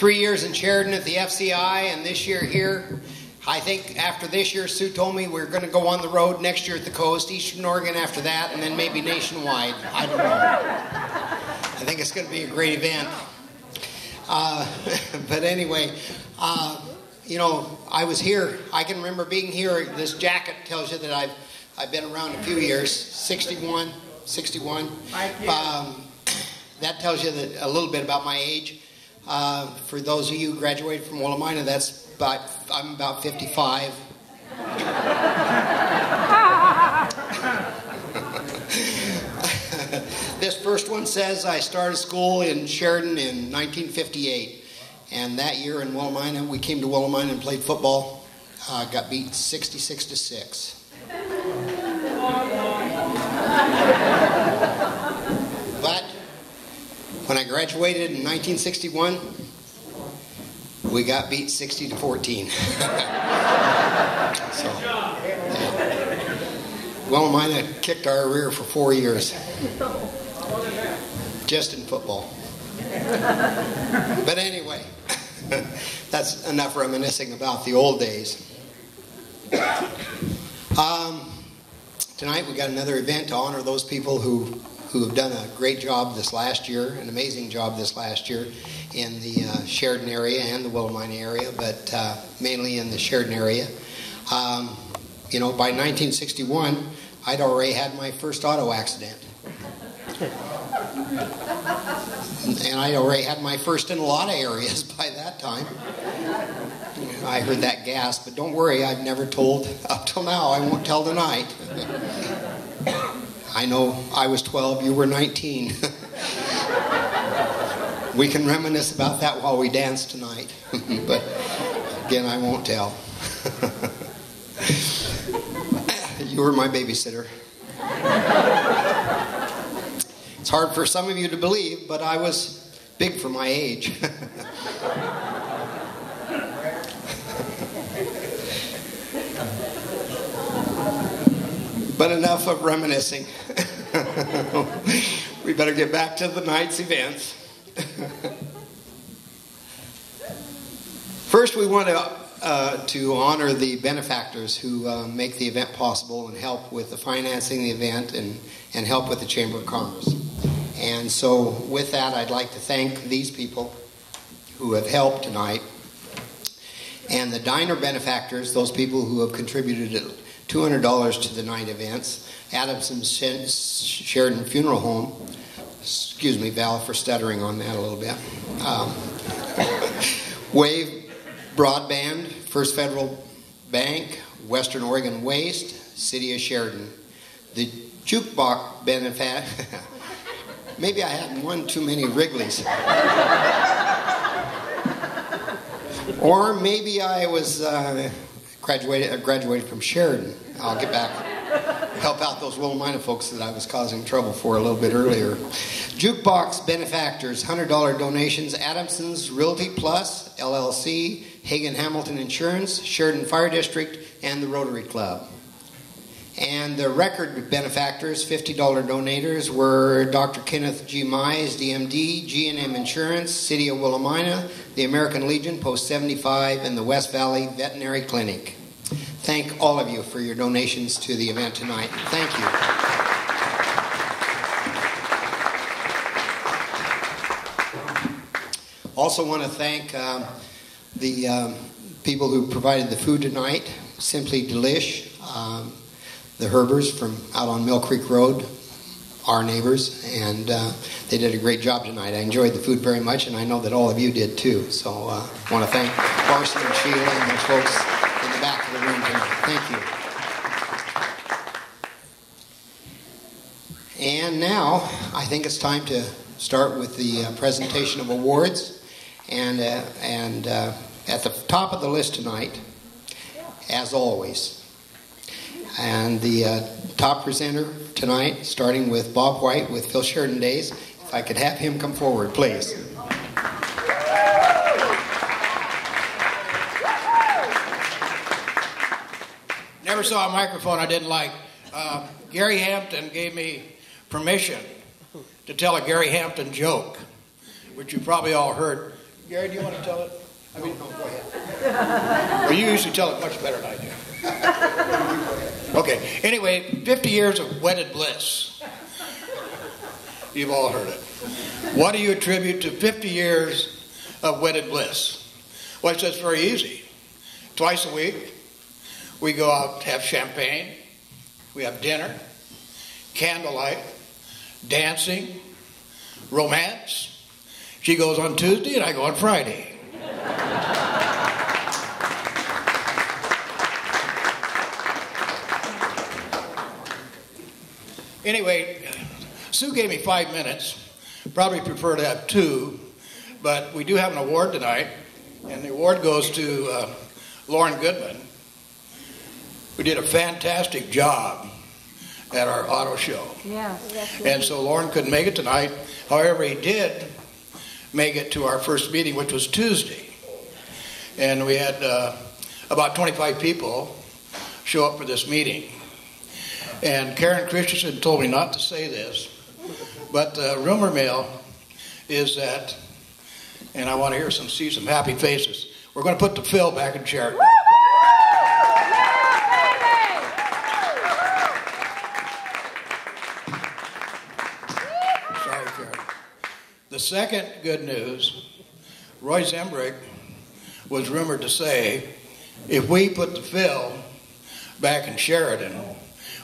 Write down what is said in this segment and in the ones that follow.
three years in Sheridan at the FCI, and this year here. I think after this year, Sue told me we're going to go on the road next year at the coast, Eastern Oregon after that, and then maybe nationwide. I don't know. I think it's going to be a great event. Uh, but anyway, uh, you know, I was here. I can remember being here. This jacket tells you that I've I've been around a few years. 61, 61. Um, that tells you that a little bit about my age. Uh, for those of you who graduated from Willamina, that's about I'm about 55. this first one says I started school in Sheridan in 1958. And that year in Willamina, we came to Willamina and played football. Uh, got beat 66 to 6. but when I graduated in 1961, we got beat 60 to 14. so, yeah. Willamina kicked our rear for four years, just in football. but anyway, that's enough reminiscing about the old days. Um, tonight we got another event to honor those people who who have done a great job this last year, an amazing job this last year in the uh, Sheridan area and the Willamina area, but uh, mainly in the Sheridan area. Um, you know, by 1961, I'd already had my first auto accident. And I already had my first in a lot of areas by that time. I heard that gasp, but don't worry, I've never told up till now. I won't tell tonight. I know I was 12, you were 19. we can reminisce about that while we dance tonight. but again, I won't tell. you were my babysitter. It's hard for some of you to believe, but I was big for my age. But enough of reminiscing. we better get back to the night's events. First, we want to, uh, to honor the benefactors who uh, make the event possible and help with the financing the event and, and help with the Chamber of Commerce. And so, with that, I'd like to thank these people who have helped tonight. And the diner benefactors, those people who have contributed $200 to the night events, Adamson Sheridan Funeral Home, excuse me, Val, for stuttering on that a little bit. Um, Wave Broadband, First Federal Bank, Western Oregon Waste, City of Sheridan. The jukebox benefit. Maybe I had one too many Wrigley's. or maybe I was uh, graduated, uh, graduated from Sheridan. I'll get back, help out those Willamina folks that I was causing trouble for a little bit earlier. Jukebox benefactors, $100 donations, Adamson's Realty Plus, LLC, Hagen Hamilton Insurance, Sheridan Fire District, and the Rotary Club. And the record benefactors, $50 donators, were Dr. Kenneth G. Mize, DMD, G&M Insurance, City of Willamina, the American Legion, Post 75, and the West Valley Veterinary Clinic. Thank all of you for your donations to the event tonight. Thank you. Also, want to thank um, the um, people who provided the food tonight. Simply Delish, um, the Herbers from out on Mill Creek Road, our neighbors, and uh, they did a great job tonight. I enjoyed the food very much, and I know that all of you did too. So, uh, I want to thank Barson and Sheila and the folks in the back of the room tonight. Thank you. And now, I think it's time to start with the uh, presentation of awards. And, uh, and uh, at the top of the list tonight, as always, and the uh, top presenter tonight, starting with Bob White with Phil Sheridan Days. If I could have him come forward, please. Never saw a microphone I didn't like. Uh, Gary Hampton gave me permission to tell a Gary Hampton joke, which you probably all heard Gary, do you want to tell it? I mean, no, go ahead. well, you usually tell it much better than I do. Okay. Anyway, 50 years of wedded bliss. You've all heard it. What do you attribute to 50 years of wedded bliss? Well, it's just very easy. Twice a week, we go out to have champagne, we have dinner, candlelight, dancing, romance. She goes on Tuesday and I go on Friday. anyway, Sue gave me five minutes. Probably prefer to have two, but we do have an award tonight, and the award goes to uh, Lauren Goodman, who did a fantastic job at our auto show. Yeah. And so Lauren couldn't make it tonight. However, he did make it to our first meeting, which was Tuesday. And we had uh, about 25 people show up for this meeting. And Karen Christensen told me not to say this, but the rumor mill is that, and I want to hear some, see some happy faces. We're going to put the Phil back in Sheridan. Sorry, Karen. The second good news, Roy Zembrick was rumored to say, if we put the Phil back in Sheridan,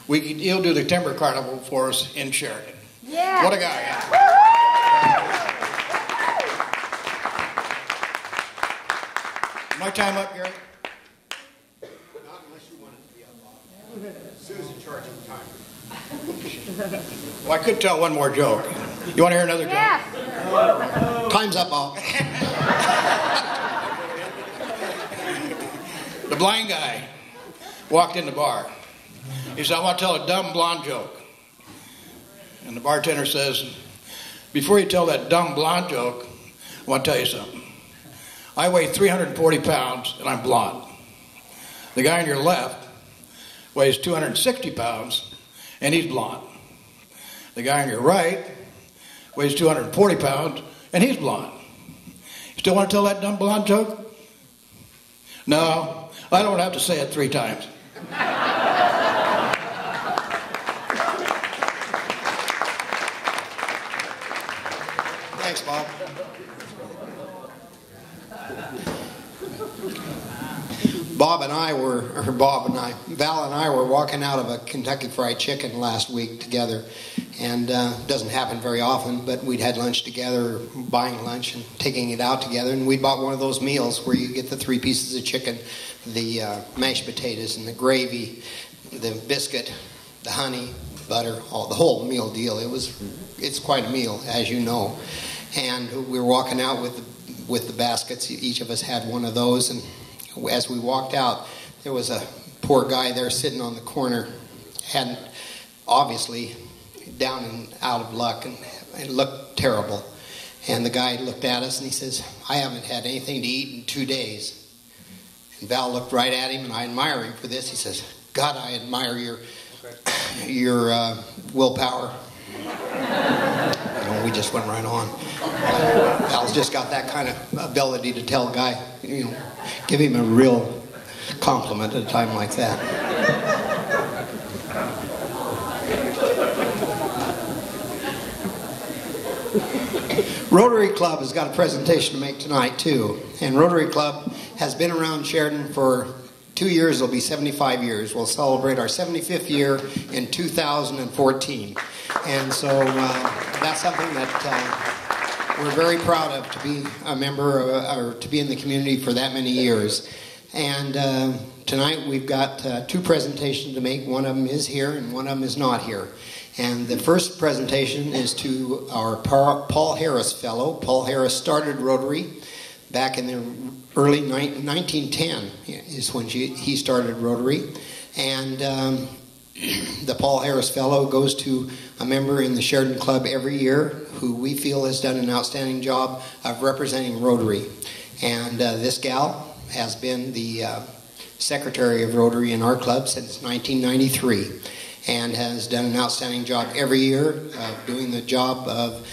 we could, he'll do the timber carnival for us in Sheridan. Yeah. What a guy! huh? My time up, Gary. Not unless you want it to be up, Bob. Sue's in charge of the time. Well, I could tell one more joke. You want to hear another joke? Time's up, all. The blind guy walked in the bar. He said, I want to tell a dumb blonde joke. And the bartender says, Before you tell that dumb blonde joke, I want to tell you something. I weigh 340 pounds and I'm blonde. The guy on your left weighs 260 pounds and he's blonde. The guy on your right weighs 240 pounds and he's blonde. You still want to tell that dumb blonde joke? No, I don't have to say it three times. Thanks, Bob. Bob and I were, or Bob and I, Val and I were walking out of a Kentucky Fried Chicken last week together, and uh, doesn't happen very often. But we'd had lunch together, buying lunch and taking it out together, and we bought one of those meals where you get the three pieces of chicken, the uh, mashed potatoes, and the gravy, the biscuit, the honey, butter, all the whole meal deal. It was, it's quite a meal, as you know. And we were walking out with the, with the baskets. Each of us had one of those, and as we walked out, there was a poor guy there sitting on the corner, had obviously down and out of luck, and, and looked terrible. And the guy looked at us and he says, "I haven't had anything to eat in two days." And Val looked right at him, and I admire him for this. He says, "God, I admire your your uh, willpower." We just went right on. Val's just got that kind of ability to tell a guy, you know, give him a real compliment at a time like that. Rotary Club has got a presentation to make tonight, too. And Rotary Club has been around Sheridan for two years, it'll be 75 years. We'll celebrate our 75th year in 2014. And so uh, that's something that uh, we're very proud of to be a member of, or to be in the community for that many years. And uh, tonight we've got uh, two presentations to make. One of them is here and one of them is not here. And the first presentation is to our Paul Harris Fellow. Paul Harris started Rotary back in the early ni- 1910 is when she, he started Rotary. And um, the Paul Harris Fellow goes to a member in the Sheridan Club every year who we feel has done an outstanding job of representing Rotary. And uh, this gal has been the uh, secretary of Rotary in our club since 1993 and has done an outstanding job every year uh, doing the job of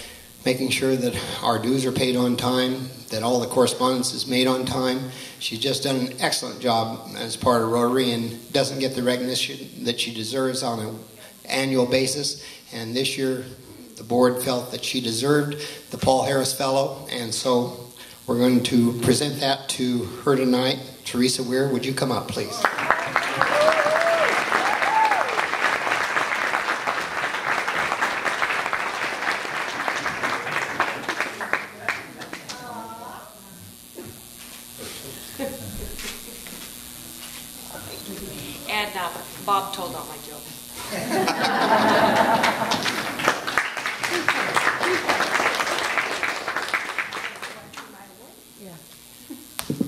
making sure that our dues are paid on time, that all the correspondence is made on time. She's just done an excellent job as part of Rotary and doesn't get the recognition that she deserves on an annual basis. And this year, the board felt that she deserved the Paul Harris Fellow, and so we're going to present that to her tonight. Teresa Weir, would you come up, please? And uh, Bob told all my jokes.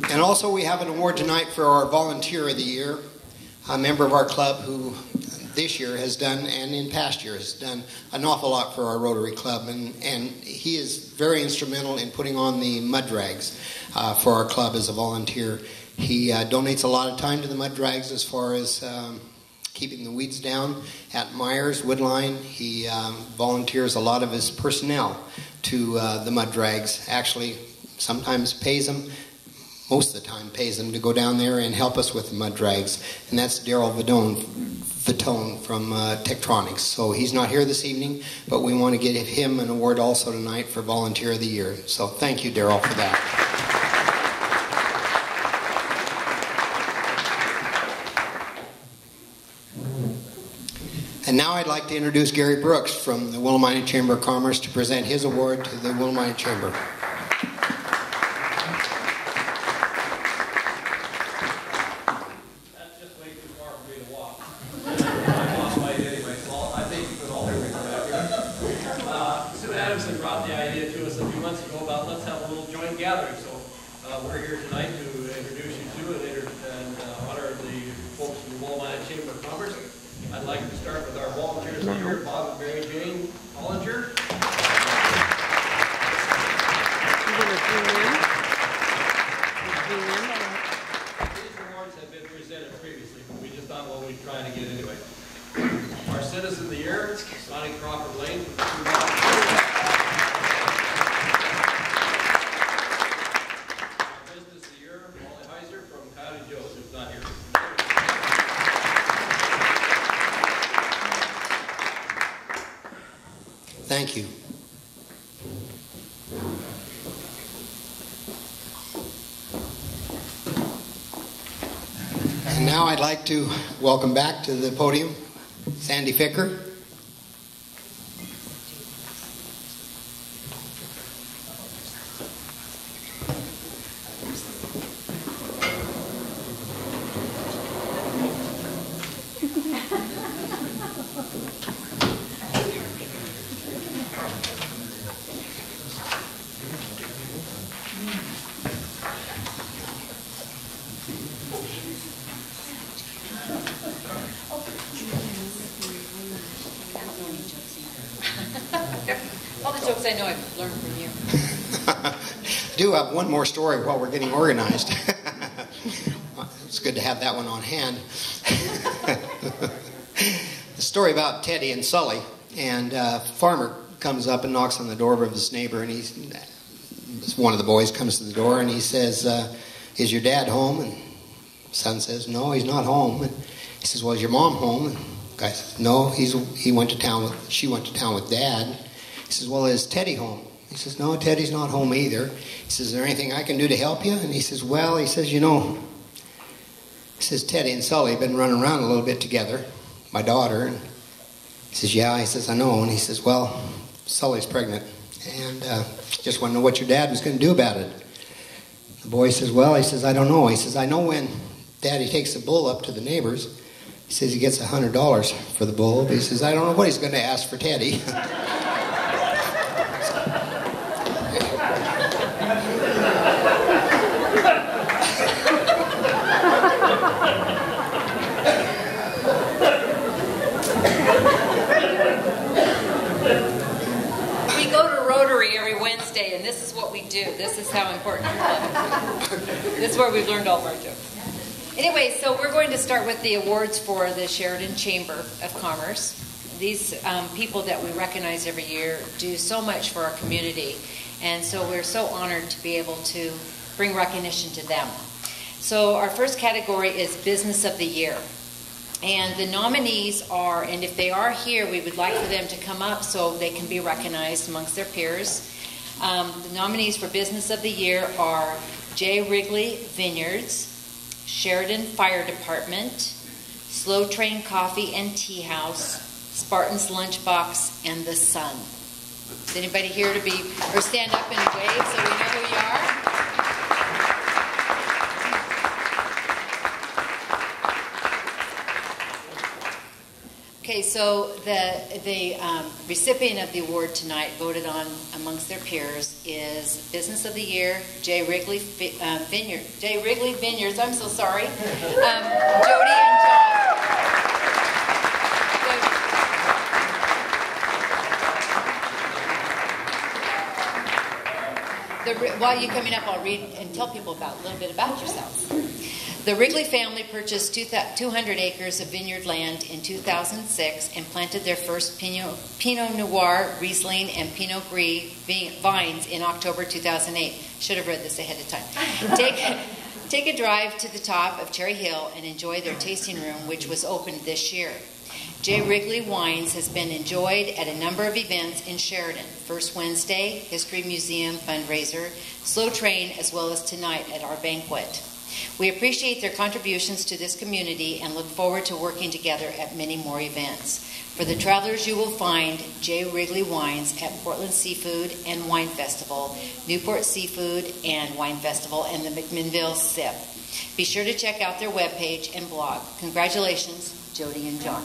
And also, we tonight for our Volunteer of the Year, a member of our club who this year has done, and in past years, has done an awful lot for our Rotary Club. And, and he is very instrumental in putting on the mud drags uh, for our club as a volunteer. He uh, donates a lot of time to the mud drags as far as um, keeping the weeds down at Myers Woodline. He um, volunteers a lot of his personnel to uh, the mud drags. Actually, sometimes pays them most of the time pays them to go down there and help us with the mud drags. And that's Daryl Vidone, Vitone from uh. So he's not here this evening, but we want to give him an award also tonight for Volunteer of the Year. So thank you, Daryl, for that. And now I'd like to introduce Gary Brooks from the Willamina Chamber of Commerce to present his award to the Willamina Chamber. That's just way too far for me to walk. I'm lost my anyway, so I'll- I think you can all hear me from back here. Uh, Sue Adamson brought the idea to us a few months ago about let's have a little joint gathering. So uh, we're here tonight to introduce you to and inter- and uh, honor the folks from the Willamina Chamber of Commerce. I'd like to start with our volunteers here, Bob and Mary Jane Hollinger. These awards have been presented previously, but we just thought, well, we'd try it again anyway. Our Citizen of the Year, Lonnie Crawford Lane. from Sioux Valley. Our Business of the Year, Wally Heiser from Coyote Joe's, who's not here. Thank you. And now I'd like to welcome back to the podium Sandy Ficker. All the jokes I know I've learned from you. I do have one more story while we're getting organized. it's good to have that one on hand. the story about Teddy and Sully, and uh, farmer comes up and knocks on the door of his neighbor, and he's one of the boys comes to the door and he says, uh, "Is your dad home?" And son says, "No, he's not home." And he says, "Well, is your mom home?" And guy says, "No, he's he went to town with she went to town with dad." He says, Well, is Teddy home? He says, No, Teddy's not home either. He says, Is there anything I can do to help you? And he says, Well, he says, You know, he says, Teddy and Sully have been running around a little bit together, my daughter. And he says, Yeah. He says, I know. And he says, Well, Sully's pregnant. And uh, just want to know what your dad was going to do about it. The boy says, Well, he says, I don't know. He says, I know when Daddy takes the bull up to the neighbors, he says he gets $100 for the bull. But he says, I don't know what he's going to ask for Teddy. We go to Rotary every Wednesday, and this is what we do. This is how important your is. This is where we've learned all of our jokes. Anyway, so we're going to start with the awards for the Sheridan Chamber of Commerce. These um, people that we recognize every year do so much for our community. And so we're so honored to be able to bring recognition to them. So our first category is Business of the Year. And the nominees are, and if they are here, we would like for them to come up so they can be recognized amongst their peers. Um, the nominees for Business of the Year are J. Wrigley Vineyards, Sheridan Fire Department, Slow Train Coffee and Tea House, Spartan's Lunchbox, and The Sun. Is anybody here to be, or stand up and wave so we know who you are? Okay, so the the um, recipient of the award tonight, voted on amongst their peers, is Business of the Year, Jay Wrigley uh, Vineyard, J. Wrigley Vineyards. I'm so sorry, um, Jody and John. The, while you're coming up, I'll read and tell people about a little bit about yourselves. The Wrigley family purchased 200 acres of vineyard land in 2006 and planted their first Pinot, Pinot Noir, Riesling, and Pinot Gris vines in October 2008. Should have read this ahead of time. Take, take a drive to the top of Cherry Hill and enjoy their tasting room, which was opened this year. J. Wrigley Wines has been enjoyed at a number of events in Sheridan. First Wednesday, History Museum fundraiser, Slow Train, as well as tonight at our banquet. We appreciate their contributions to this community and look forward to working together at many more events. For the travelers, you will find J. Wrigley Wines at Portland Seafood and Wine Festival, Newport Seafood and Wine Festival, and the McMinnville SIP. Be sure to check out their webpage and blog. Congratulations, Jody and John.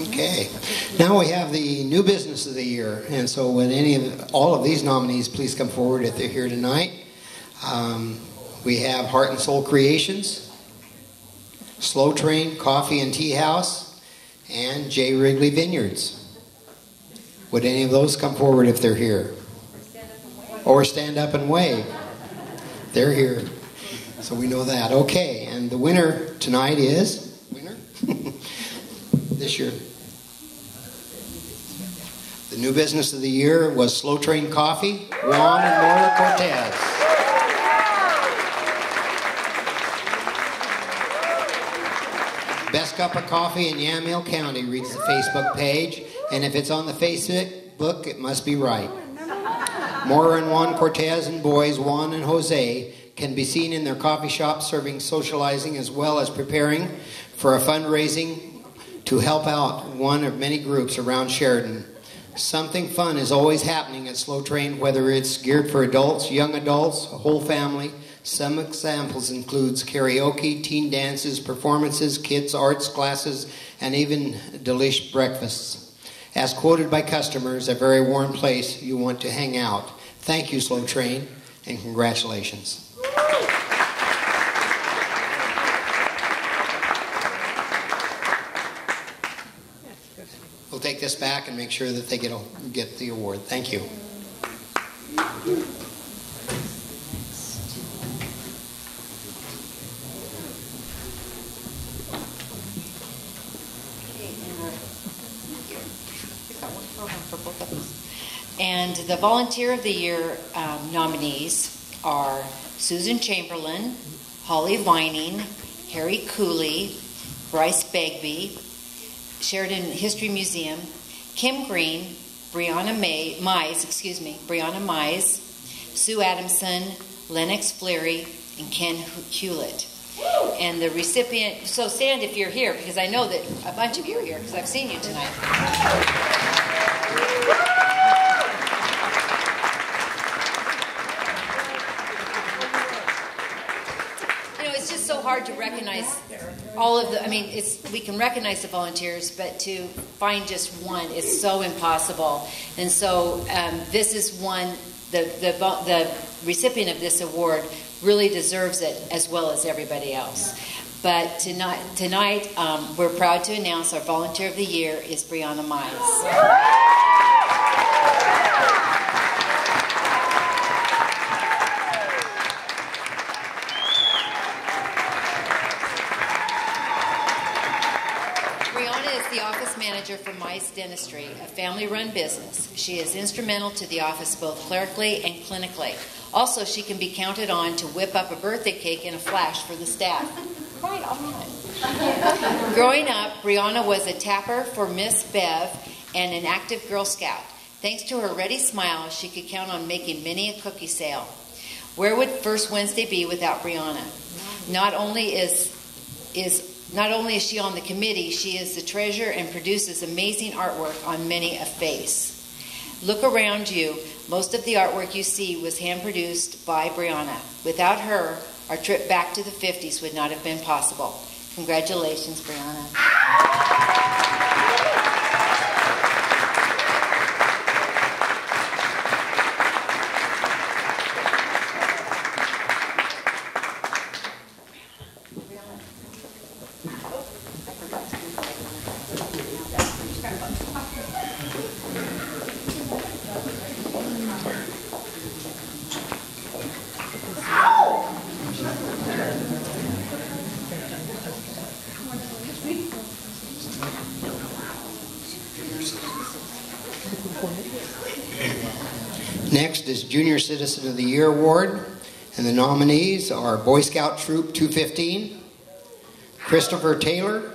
Okay. Now we have the new business of the year, and so when any of all of these nominees, please come forward if they're here tonight. Um, we have Heart and Soul Creations, Slow Train Coffee and Tea House, and J. Wrigley Vineyards. Would any of those come forward if they're here? Or stand up and wave. They're here. So we know that. Okay, and the winner tonight is winner this year. The new business of the year was Slow Train Coffee, Juan and Laura Cortez. Best cup of coffee in Yamhill County reads the Facebook page, and if it's on the Facebook, book, it must be right. Mora and Juan Cortez and boys Juan and Jose can be seen in their coffee shop serving, socializing, as well as preparing for a fundraising to help out one of many groups around Sheridan. Something fun is always happening at Slow Train, whether it's geared for adults, young adults, a whole family. Some examples includes karaoke, teen dances, performances, kids arts classes, and even delish breakfasts. As quoted by customers, a very warm place you want to hang out. Thank you, Slow Train, and congratulations. Back and make sure that they get, a, get the award. Thank you. And the Volunteer of the Year um, nominees are Susan Chamberlain, Holly Vining, Harry Cooley, Bryce Begbie, Sheridan History Museum, Kim Green, Brianna May, Mize, excuse me, Brianna Mize, Sue Adamson, Lennox Fleary, and Ken Hewlett. And the recipient, so stand if you're here, because I know that a bunch of you are here, because I've seen you tonight. so hard to recognize all of the. I mean, it's we can recognize the volunteers, but to find just one is so impossible. And so um, this is one. The, the the recipient of this award really deserves it as well as everybody else. But tonight, tonight um, we're proud to announce our volunteer of the year is Brianna Mize. manager for Mize Dentistry, a family run business. She is instrumental to the office both clerically and clinically. Also, she can be counted on to whip up a birthday cake in a flash for the staff. Growing up, Brianna was a tapper for Miss Bev and an active Girl Scout. Thanks to her ready smile, she could count on making many a cookie sale. Where would First Wednesday be without Brianna? Not only is is not only is she on the committee, she is the treasurer and produces amazing artwork on many a face. Look around you. Most of the artwork you see was hand produced by Brianna. Without her, our trip back to the 50s would not have been possible. Congratulations, Brianna. Junior Citizen of the Year Award, and the nominees are Boy Scout Troop 215, Christopher Taylor,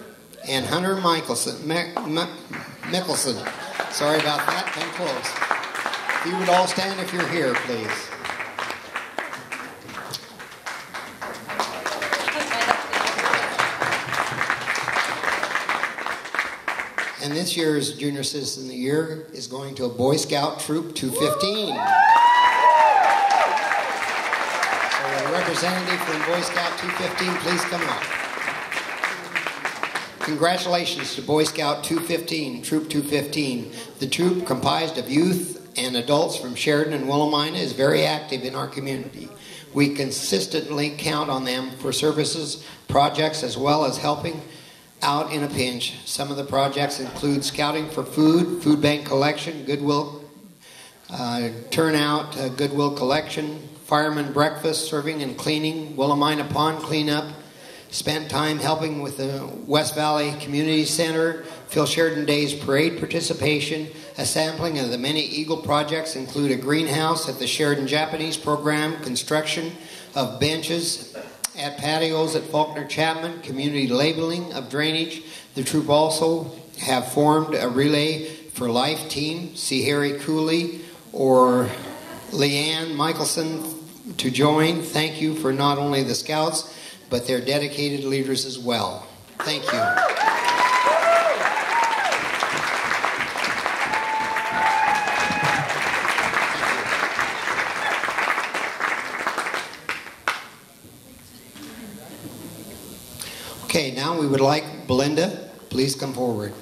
and Hunter Michelson. Mickelson. Sorry about that, came close. If you would all stand if you're here, please. And this year's Junior Citizen of the Year is going to a Boy Scout Troop 215. So a representative from Boy Scout 215, please come up. Congratulations to Boy Scout 215, Troop 215. The troop, comprised of youth and adults from Sheridan and Willamina, is very active in our community. We consistently count on them for services, projects, as well as helping out in a pinch. Some of the projects include scouting for food, food bank collection, Goodwill uh, turnout, uh, Goodwill collection, fireman breakfast, serving and cleaning, Willamina Pond cleanup. Spent time helping with the West Valley Community Center, Phil Sheridan Days parade participation. A sampling of the many Eagle projects include a greenhouse at the Sheridan Japanese program, construction of benches at patios at Faulkner Chapman, community labeling of drainage. The troop also have formed a Relay for Life team. See Harry Cooley or Leanne Michelson to join. Thank you for not only the scouts, but their dedicated leaders as well. Thank you. Okay, now we would like Belinda, please come forward.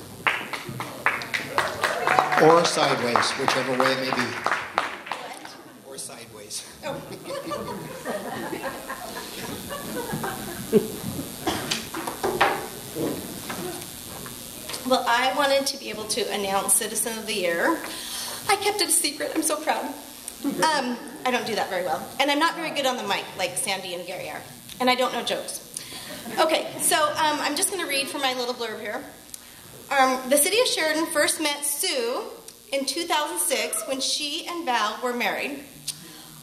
Or sideways, whichever way it may be. Or sideways. Oh. well, I wanted to be able to announce Citizen of the Year. I kept it a secret. I'm so proud. Um, I don't do that very well. And I'm not very good on the mic like Sandy and Gary are. And I don't know jokes. Okay, so um, I'm just going to read from my little blurb here. Um, the city of Sheridan first met Sue in 2006 when she and Val were married.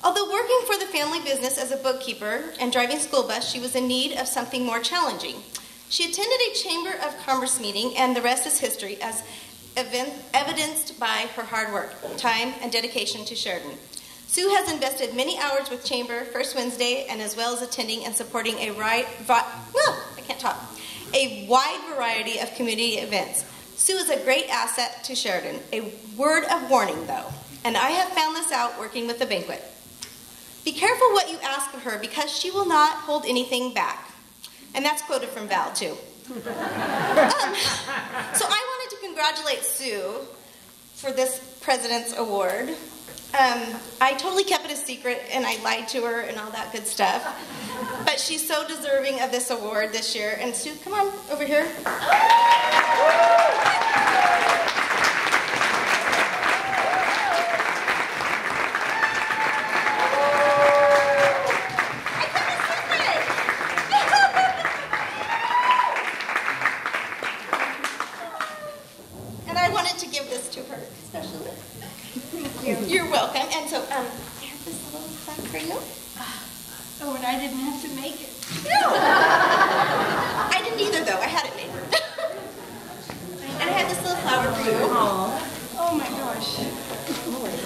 Although working for the family business as a bookkeeper and driving school bus, she was in need of something more challenging. She attended a Chamber of Commerce meeting, and the rest is history, as evidenced by her hard work, time, and dedication to Sheridan. Sue has invested many hours with Chamber First Wednesday and as well as attending and supporting a right, I can't talk, a wide variety of community events. Sue is a great asset to Sheridan. A word of warning though, and I have found this out working with the banquet. Be careful what you ask of her because she will not hold anything back. And that's quoted from Val, too. um, so I congratulate Sue for this President's Award. Um, I totally kept it a secret and I lied to her and all that good stuff. But she's so deserving of this award this year. And Sue, come on over here. and I wanted to give this to her, especially. You're welcome. And so, um, I have this little plaque for you. Oh, and I didn't have to make it. No. I didn't either, though. I had it made. and I had this little flower for you. Oh my gosh.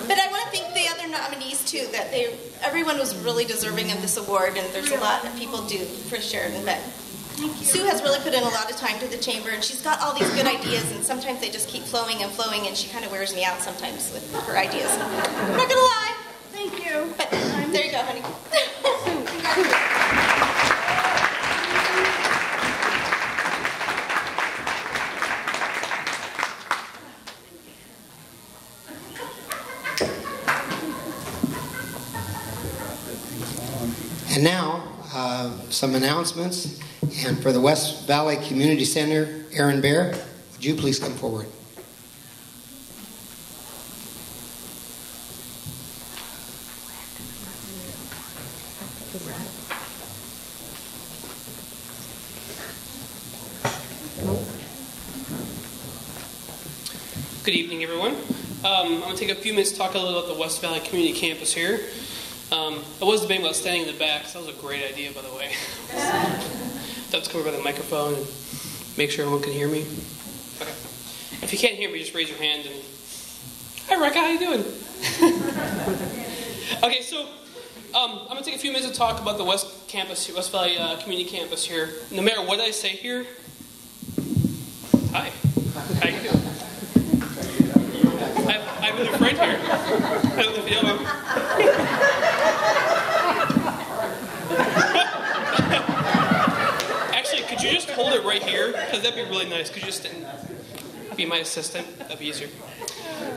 But I want to thank the other nominees too. That they, everyone was really deserving of this award, and there's a lot that people do for Sheridan. But Sue has really put in a lot of time to the chamber, and she's got all these good ideas, and sometimes they just keep flowing and flowing, and she kind of wears me out sometimes with her ideas. I'm not gonna lie. Thank you. But there you go, honey. And now, uh, some announcements. And for the West Valley Community Center, Aaron Bear, would you please come forward? Good evening, everyone. Um, I'm going to take a few minutes to talk a little about the West Valley Community Campus here. Um, I was debating about standing in the back, so that was a great idea, by the way. That's covered by the microphone and make sure everyone can hear me. If you can't hear me, just raise your hand and. Hi, Rekka, how you doing? okay, so um, I'm to take a few minutes to talk about the West Campus, West Valley uh, Community Campus here. No matter what I say here, hi, how you doing? I, I have a new friend here. I. Actually, could you just hold it right here? Because that'd be really nice. Could you just stand, be my assistant? That'd be easier.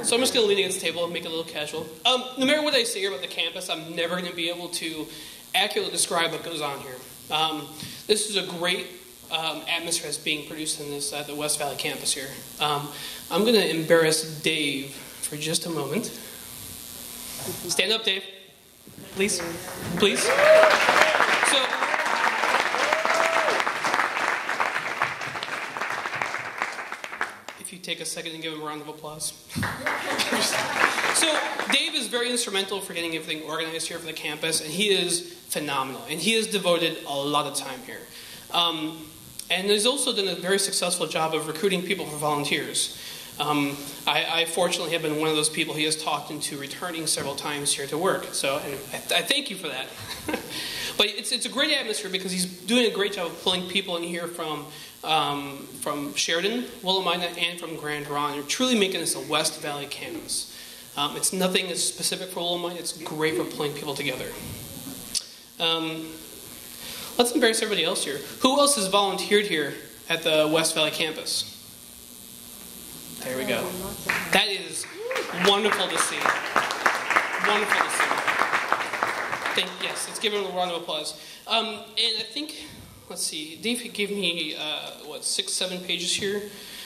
So I'm just to lean against the table and make it a little casual. Um, no matter what I say about the campus, I'm never to be able to accurately describe what goes on here. Um, this is a great um, atmosphere that's being produced in this at the West Valley campus here. Um, I'm going to embarrass Dave for just a moment. Stand up, Dave. Please. Please. So, if you take a second and give him a round of applause. so, Dave is very instrumental for getting everything organized here for the campus, and he is phenomenal. And he has devoted a lot of time here. Um, and he's also done a very successful job of recruiting people for volunteers. Um, I, I, fortunately have been one of those people he has talked into returning several times here to work. So I, I thank you for that. but it's, it's a great atmosphere because he's doing a great job of pulling people in here from, um, from Sheridan, Willamina, and from Grand Ronde. They're truly making this a West Valley campus. Um, it's nothing specific for Willamina. It's great for pulling people together. Um, let's embarrass everybody else here. Who else has volunteered here at the West Valley campus? There we go. That is wonderful to see. Wonderful to see. Thank, yes, let's give him a round of applause. Um, and I think, let's see, Dave gave me, uh, what, six, seven pages here?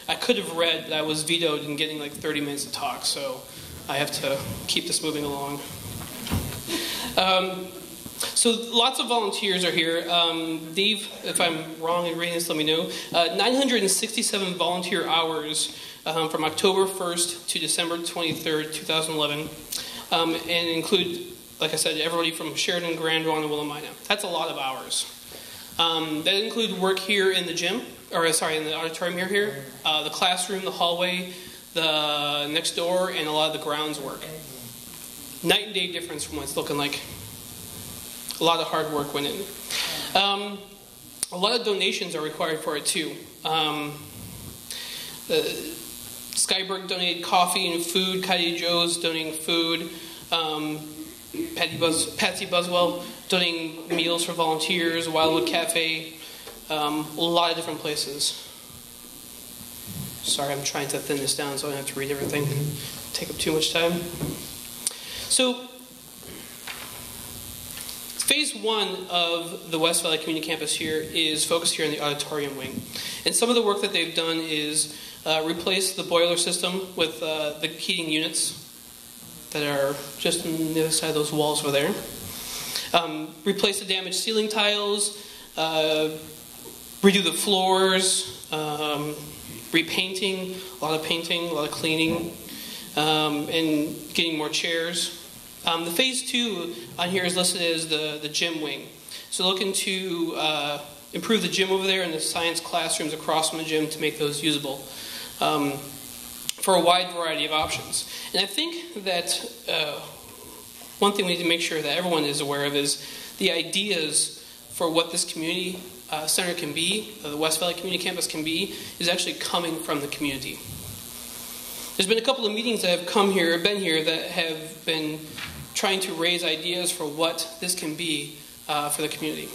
I could have read, but I was vetoed in getting like 30 minutes to talk, so I have to keep this moving along. Um, so lots of volunteers are here. Um, Dave, if I'm wrong in reading this, let me know. Uh, 967 volunteer hours um, from October 1st to December 23rd, 2011, um, and include, like I said, everybody from Sheridan, Grand Ronde, and Willamina. That's a lot of hours. Um, that include work here in the gym, or sorry, in the auditorium here, here, uh, the classroom, the hallway, the next door, and a lot of the grounds work. Night and day difference from what it's looking like. A lot of hard work went in. Um, a lot of donations are required for it too. Um, uh, Skyberg donated coffee and food. Coyote Joe's donating food. Um, Patty Buzz, Patsy Buswell doing meals for volunteers. Wildwood Cafe um, a lot of different places. Sorry, I'm trying to thin this down so I don't have to read everything and take up too much time. So, phase one of the West Valley Community Campus here is focused here in the auditorium wing. And some of the work that they've done is uh, replace the boiler system with uh, the heating units that are just on the other side of those walls over there. Um, replace the damaged ceiling tiles, uh, redo the floors, um, repainting, a lot of painting, a lot of cleaning, um, and getting more chairs. Um, the phase two on here is listed as the, the gym wing. So looking to uh, improve the gym over there and the science classrooms across from the gym to make those usable um, for a wide variety of options. And I think that uh, one thing we need to make sure that everyone is aware of is the ideas for what this community uh, center can be, uh, the West Valley Community Campus can be, is actually coming from the community. There's been a couple of meetings that have come here, or been here, that have been trying to raise ideas for what this can be uh, for the community.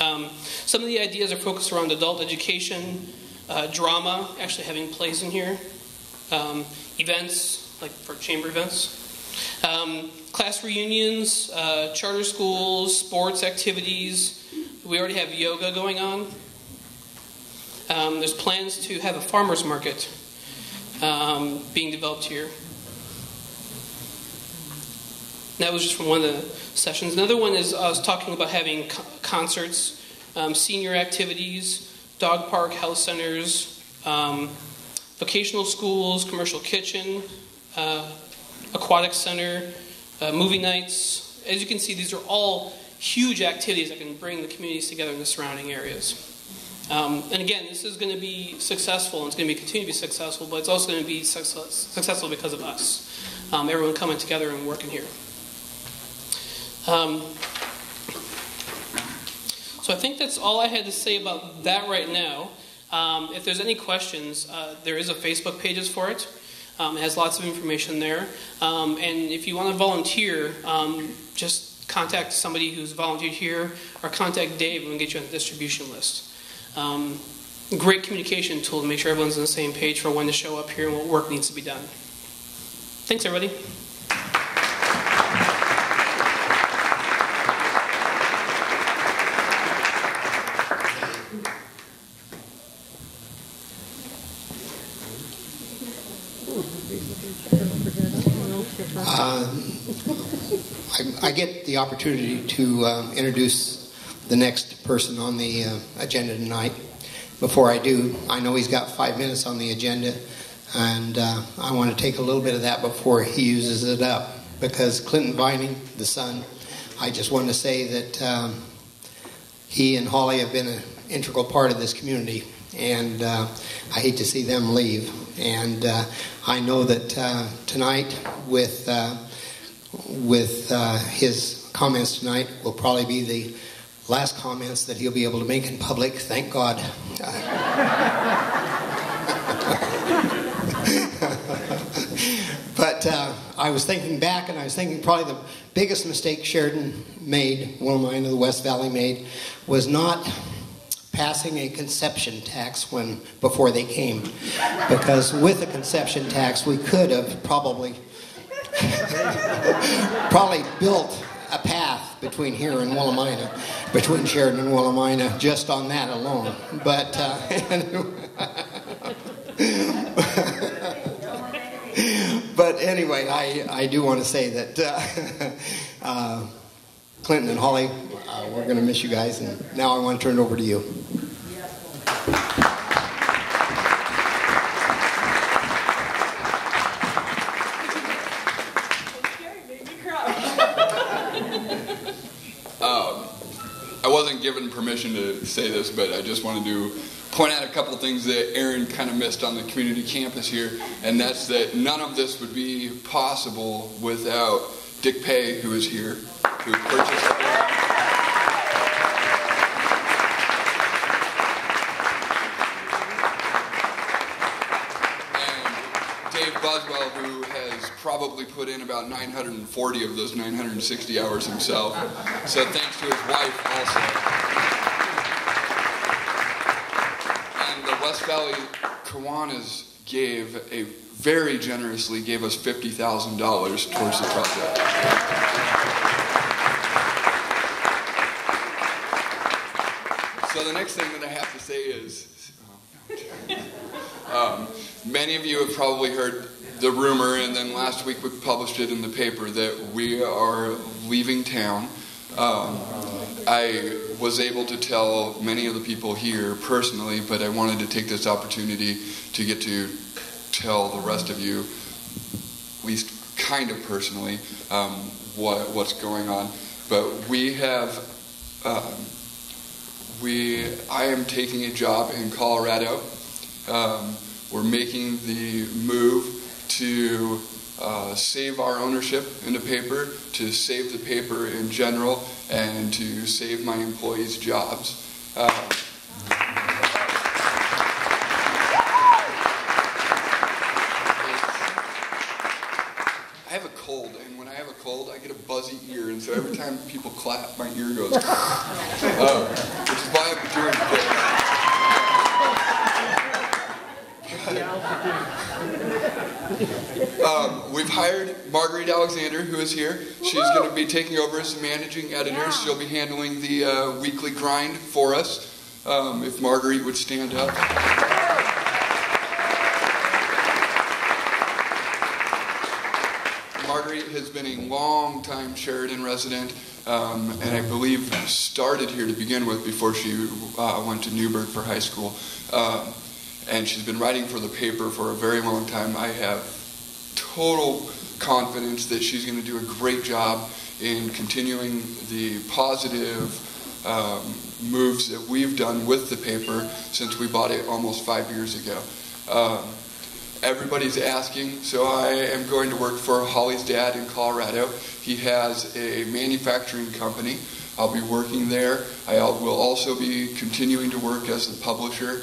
Um, some of the ideas are focused around adult education, uh, drama, actually having plays in here, um, events, like for chamber events, um, class reunions, uh, charter schools, sports activities. We already have yoga going on. Um, there's plans to have a farmer's market um, being developed here. That was just from one of the sessions. Another one is I was talking about having co- concerts, um, senior activities, dog park, health centers, um, vocational schools, commercial kitchen, uh, aquatic center, uh, movie nights. As you can see, these are all huge activities that can bring the communities together in the surrounding areas. Um, and again, this is going to be successful, and it's going to be continue to be successful, but it's also going to be success, successful because of us. Um, everyone coming together and working here. Um, so I think that's all I had to say about that right now. Um, if there's any questions, uh, there is a Facebook pages for it. Um, it has lots of information there. Um, and if you want to volunteer, um, just contact somebody who's volunteered here or contact Dave and we'll get you on the distribution list. Um, great communication tool to make sure everyone's on the same page for when to show up here and what work needs to be done. Thanks, everybody. Um, I, I get the opportunity to um, introduce the next person on the uh, agenda tonight. Before I do, I know he's got five minutes on the agenda, and uh, I want to take a little bit of that before he uses it up. Because Clinton Vining, the son, I just want to say that um, he and Holly have been an integral part of this community, and uh, I hate to see them leave. And uh, I know that uh, tonight, with uh, with uh, his comments tonight, will probably be the last comments that he'll be able to make in public. Thank God. but uh, I was thinking back, and I was thinking probably the biggest mistake Sheridan made, Willamina of the West Valley made, was not passing a conception tax when before they came, because with a conception tax we could have probably probably built a path between here and Willamina, between Sheridan and Willamina, just on that alone. But uh, but anyway, I, I do want to say that uh, uh, Clinton and Holly, uh, we're going to miss you guys, and now I want to turn it over to you. I permission to say this, but I just wanted to point out a couple things that Aaron kind of missed on the community campus here, and that's that none of this would be possible without Dick Pay, who is here, who purchased. And Dave Buswell, who has probably put in about 940 of those 960 hours himself. So thanks to his wife also. West Valley Kiwanis gave a very generously gave us $50,000 towards the project. So the next thing that I have to say is, um, many of you have probably heard the rumor, and then last week we published it in the paper that we are leaving town. Um, I was able to tell many of the people here personally, but I wanted to take this opportunity to get to tell the rest of you, at least kind of personally, um, what, what's going on. But we have, um, we, I am taking a job in Colorado. Um, we're making the move to uh, save our ownership in the paper, to save the paper in general, and to save my employees' jobs. Uh, I have a cold, and when I have a cold, I get a buzzy ear, and so every time people clap, my ear goes, uh, which is why I'm doing this. um, we've hired Marguerite Alexander, who is here. She's going to be taking over as the managing editor. She'll be handling the uh, weekly grind for us. Um, if Marguerite would stand up. Marguerite has been a long time Sheridan resident, um, and I believe started here to begin with before she uh, went to Newberg for high school. Um, and she's been writing for the paper for a very long time. I have total confidence that she's going to do a great job in continuing the positive um, moves that we've done with the paper since we bought it almost five years ago. Um, everybody's asking, so I am going to work for Holly's dad in Colorado. He has a manufacturing company. I'll be working there. I will also be continuing to work as the publisher,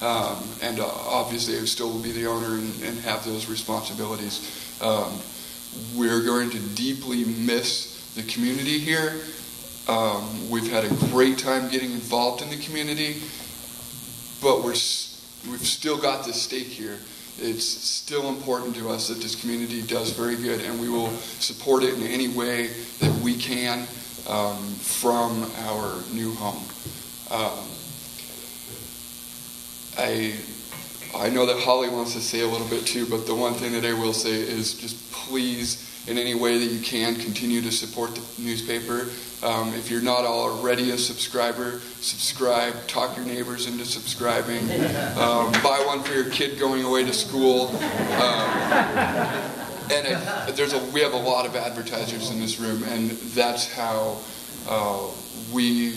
um, and uh, obviously I still will be the owner and, and have those responsibilities. Um, we're going to deeply miss the community here. Um, we've had a great time getting involved in the community, but we're we've still got this stake here it's still important to us that this community does very good, and we will support it in any way that we can um, from our new home. I I know that Holly wants to say a little bit too, but the one thing that I will say is just please, in any way that you can, continue to support the newspaper. Um, if you're not already a subscriber, subscribe. Talk your neighbors into subscribing. Um, buy one for your kid going away to school. Um, and it, there's a, we have a lot of advertisers in this room, and that's how uh, we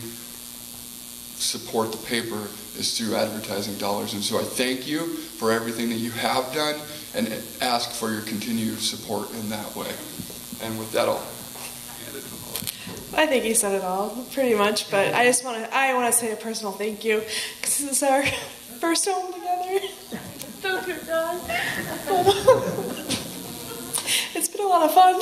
support the paper is through advertising dollars. And so I thank you for everything that you have done and ask for your continued support in that way. And with that, I'll hand it Holly. I think he said it all, pretty much. But I just want to, I want to say a personal thank you because this is our first home together. You, God. it's been a lot of fun,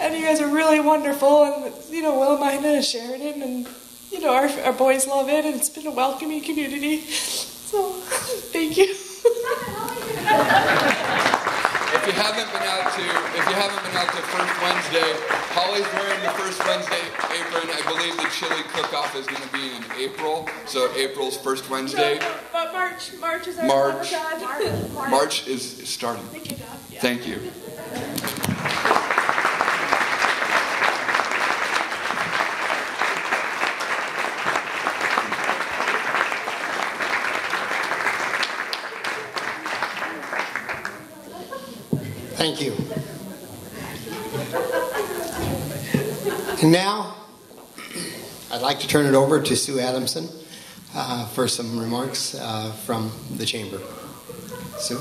and you guys are really wonderful, and you know, Willamina and Sheridan, and you know, our, our boys love it, and it's been a welcoming community. So, thank you. If you haven't been out to if you haven't been out to First Wednesday, Holly's wearing the First Wednesday apron. I believe the chili cook-off is going to be in April, so April's First Wednesday. No, but March, March is our March. March. March is is starting. Thank you, God. Yeah. Thank you. Thank you. And now, I'd like to turn it over to Sue Adamson uh, for some remarks uh, from the chamber. Sue?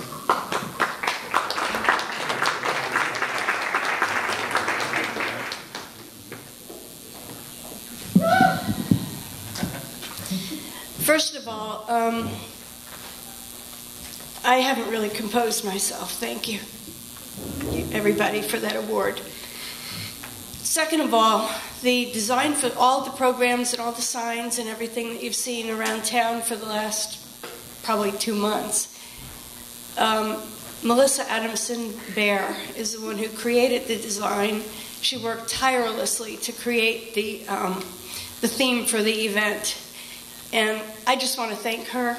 First of all, um, I haven't really composed myself. Thank you, you, everybody, for that award. Second of all, the design for all the programs and all the signs and everything that you've seen around town for the last probably two months. Um, Melissa Adamson Bear is the one who created the design. She worked tirelessly to create the, um, the theme for the event. And I just want to thank her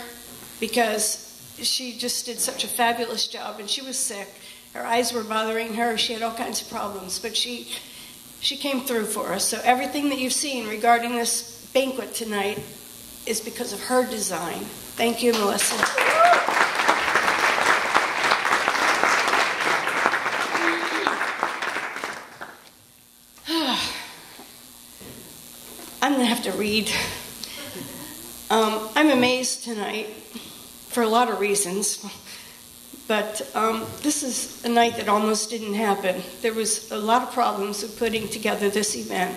because she just did such a fabulous job. And she was sick. Her eyes were bothering her. She had all kinds of problems. But she, she came through for us. So everything that you've seen regarding this banquet tonight is because of her design. Thank you, Melissa. I'm going to have to read. Um, I'm amazed tonight for a lot of reasons, but um, this is a night that almost didn't happen. There was a lot of problems with putting together this event.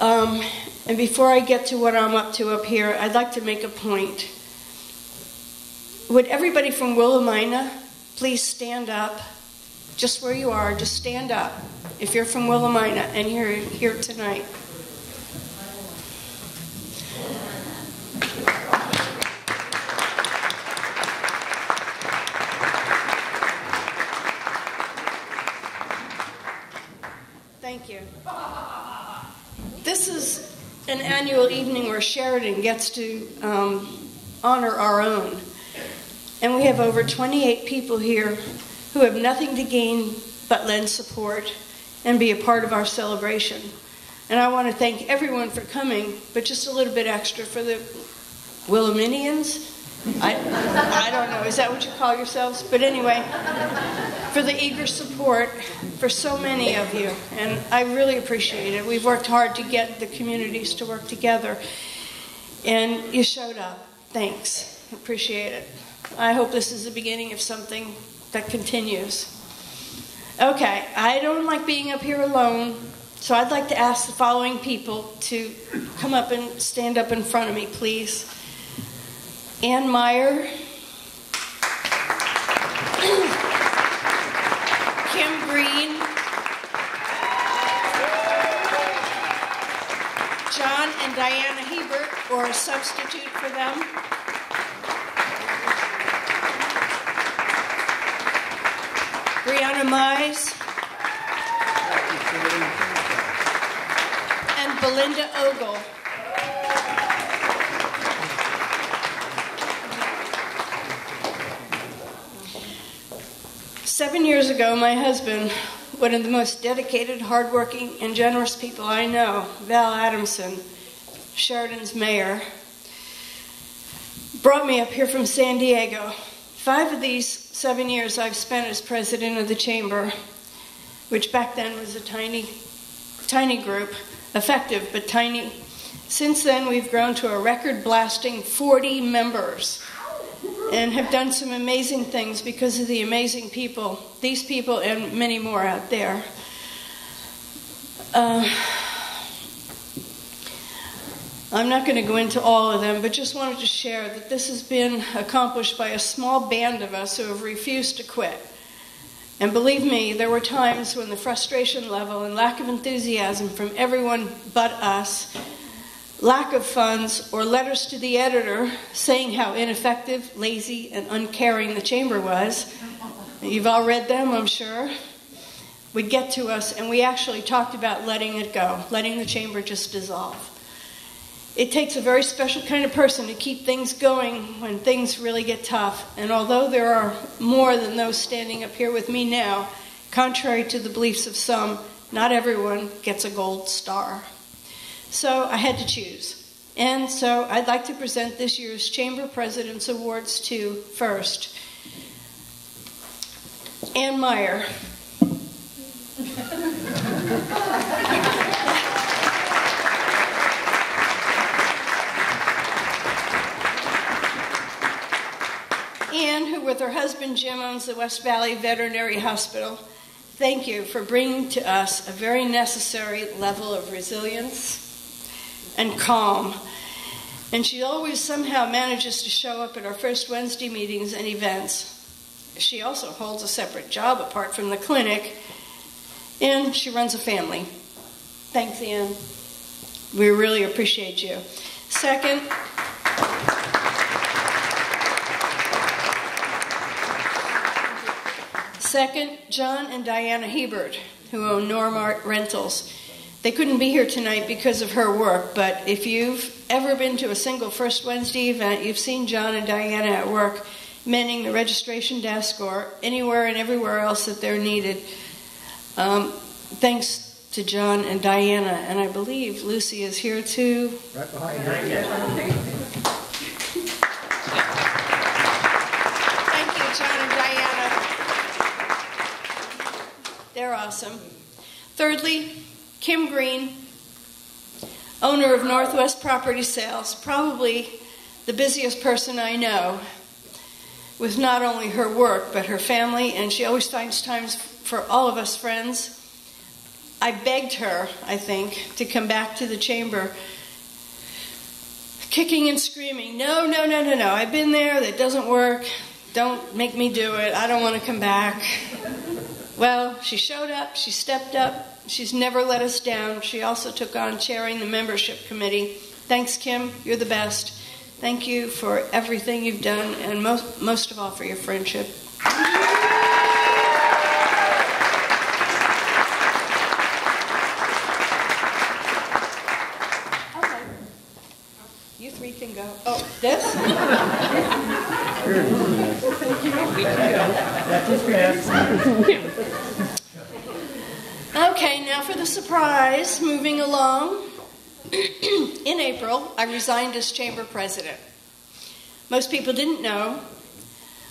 Um, and before I get to what I'm up to up here, I'd like to make a point. Would everybody from Willamina please stand up, just where you are, just stand up if you're from Willamina and you're here tonight. Thank you. This is an annual evening where Sheridan gets to um, honor our own. And we have over 28 people here who have nothing to gain but lend support and be a part of our celebration. And I want to thank everyone for coming, but just a little bit extra for the Willaminians. I, I don't know, is that what you call yourselves? But anyway, for the eager support for so many of you, and I really appreciate it. We've worked hard to get the communities to work together, and you showed up. Thanks. Appreciate it. I hope this is the beginning of something that continues. Okay, I don't like being up here alone, so I'd like to ask the following people to come up and stand up in front of me, please. Ann Meyer. Kim Green. John and Diana Or a substitute for them. Brianna Mize. And Belinda Ogle. Seven years ago, my husband, one of the most dedicated, hardworking, and generous people I know, Val Adamson, Sheridan's mayor, brought me up here from San Diego. Five of these seven years I've spent as president of the chamber, which back then was a tiny, tiny group, effective but tiny. Since then, we've grown to a record blasting 40 members and have done some amazing things because of the amazing people, these people and many more out there. Uh, I'm not going to go into all of them, but just wanted to share that this has been accomplished by a small band of us who have refused to quit. And believe me, there were times when the frustration level and lack of enthusiasm from everyone but us lack of funds, or letters to the editor saying how ineffective, lazy, and uncaring the chamber was. You've all read them, I'm sure. Would get to us, and we actually talked about letting it go, letting the chamber just dissolve. It takes a very special kind of person to keep things going when things really get tough. And although there are more than those standing up here with me now, contrary to the beliefs of some, not everyone gets a gold star. So I had to choose. And so I'd like to present this year's Chamber President's Awards to first Ann Meyer. Ann, who with her husband Jim owns the West Valley Veterinary Hospital, thank you for bringing to us a very necessary level of resilience and calm. And she always somehow manages to show up at our first Wednesday meetings and events. She also holds a separate job apart from the clinic, and she runs a family. Thanks, Ann. We really appreciate you. Second, Second, John and Diana Hebert, who own Normart Rentals. They couldn't be here tonight because of her work, but if you've ever been to a single First Wednesday event, you've seen John and Diana at work mending the registration desk or anywhere and everywhere else that they're needed. Um, thanks to John and Diana, and I believe Lucy is here too. Right behind you. They're awesome. Thirdly, Kim Green, owner of Northwest Property Sales, probably the busiest person I know with not only her work but her family, and she always finds times for all of us friends. I begged her, I think, to come back to the chamber, kicking and screaming, No, no, no, no, no, I've been there, that doesn't work. Don't make me do it. I don't want to come back. Well, she showed up, she stepped up, she's never let us down. She also took on chairing the membership committee. Thanks, Kim, you're the best. Thank you for everything you've done, and most, most of all for your friendship. Okay. You three can go. Oh, this? Okay, now for the surprise. Moving along. In April, I resigned as chamber president. Most people didn't know.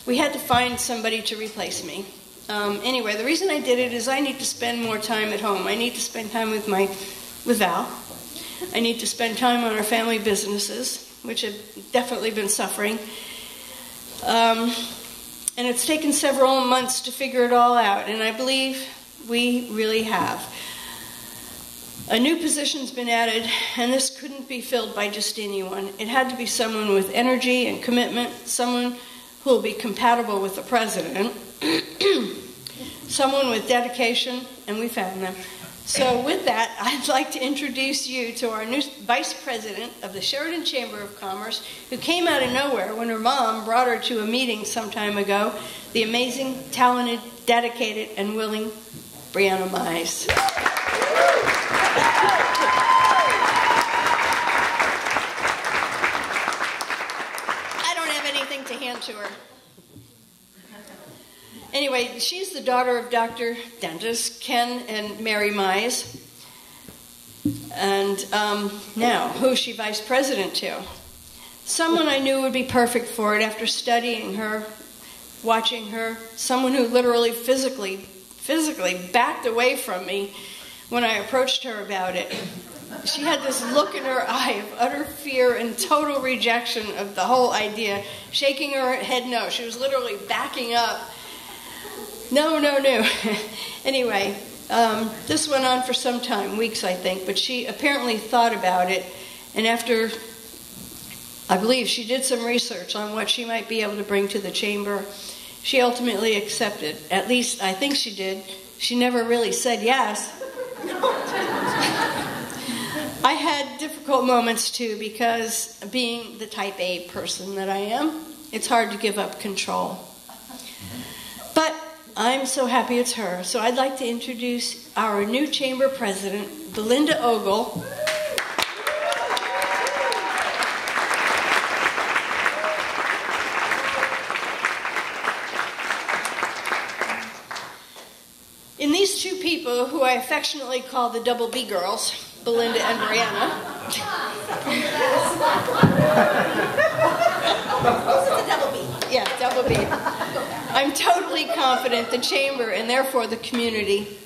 We had to find somebody to replace me. Um, anyway, the reason I did it is I need to spend more time at home. I need to spend time with my with Val. I need to spend time on our family businesses, which have definitely been suffering. Um, and it's taken several months to figure it all out, and I believe we really have. A new position's been added, and this couldn't be filled by just anyone. It had to be someone with energy and commitment, someone who will be compatible with the president, someone with dedication, and we found them. So, with that, I'd like to introduce you to our new vice president of the Sheridan Chamber of Commerce, who came out of nowhere when her mom brought her to a meeting some time ago, the amazing, talented, dedicated, and willing Brianna Mize. I don't have anything to hand to her. Anyway, she's the daughter of Dr. Dentist Ken and Mary Mize. And um, now, who's she vice president to? Someone I knew would be perfect for it after studying her, watching her. Someone who literally, physically, physically backed away from me when I approached her about it. She had this look in her eye of utter fear and total rejection of the whole idea, shaking her head no. She was literally backing up. No, no, no. anyway, um, this went on for some time, weeks I think, but she apparently thought about it, and after I believe she did some research on what she might be able to bring to the chamber, she ultimately accepted. At least I think she did. She never really said yes. I had difficult moments too because being the type A person that I am, it's hard to give up control. But I'm so happy it's her. So I'd like to introduce our new chamber president, Belinda Ogle. In these two people, who I affectionately call the double B girls, Belinda and Brianna. double B. Yeah, double B. I'm totally confident the chamber and therefore the community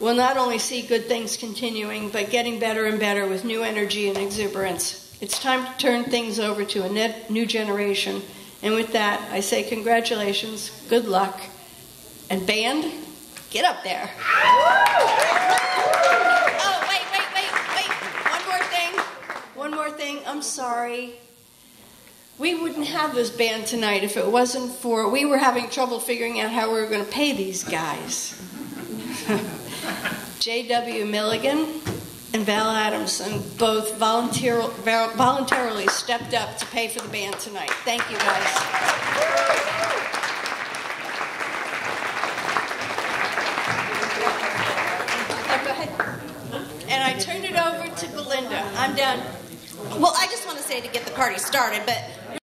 will not only see good things continuing, but getting better and better with new energy and exuberance. It's time to turn things over to a new generation. And with that, I say congratulations, good luck, and band, get up there. Oh, wait, wait, wait, wait. One more thing. One more thing. I'm sorry. We wouldn't have this band tonight if it wasn't for we were having trouble figuring out how we were going to pay these guys. J.W. Milligan and Val Adamson both voluntarily stepped up to pay for the band tonight. Thank you, guys. and I turned it over to Belinda. I'm done. Well, I just want to say to get the party started, but